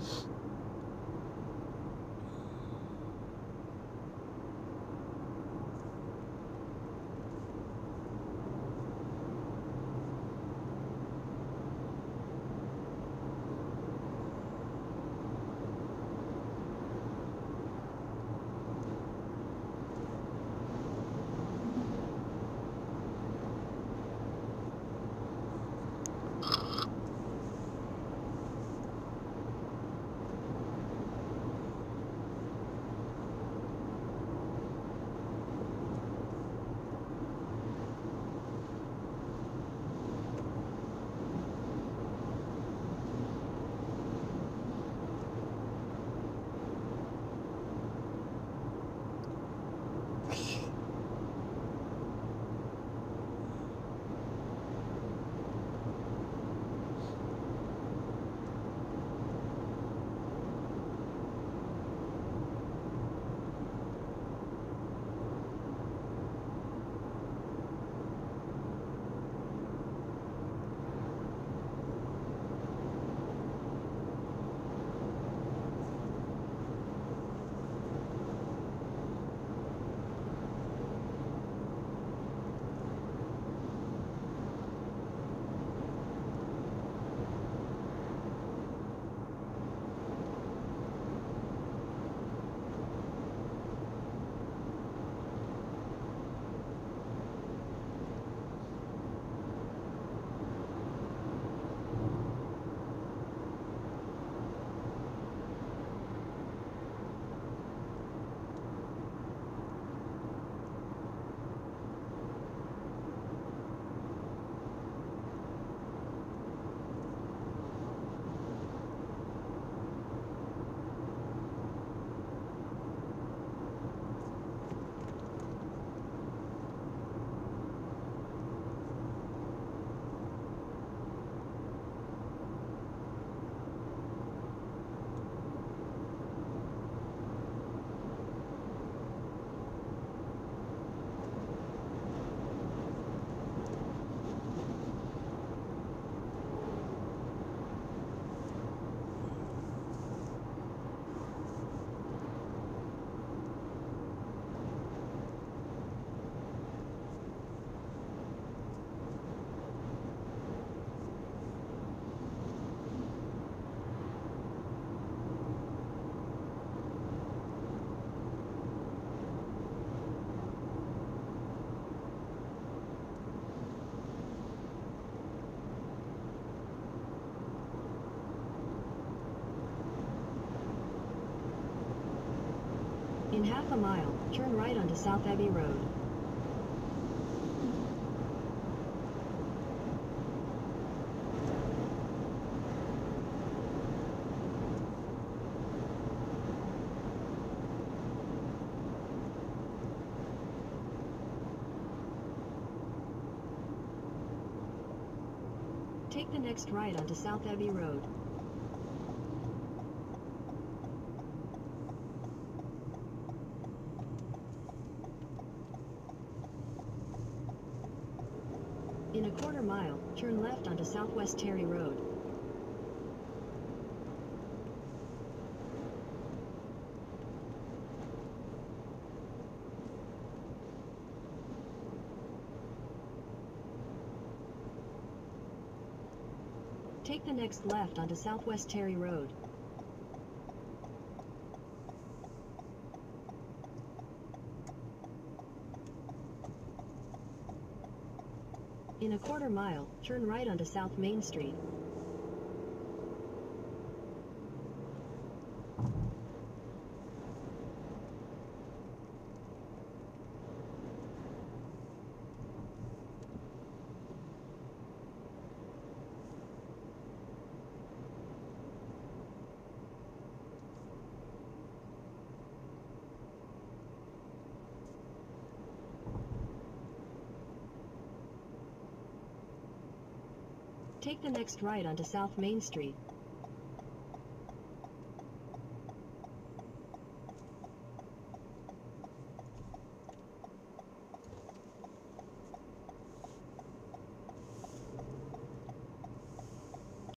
In half a mile, turn right onto South Abbey Road. Take the next right onto South Abbey Road. In a quarter mile, turn left onto Southwest Terry Road. Take the next left onto Southwest Terry Road. In a quarter mile, turn right onto South Main Street. Take the next right onto South Main Street.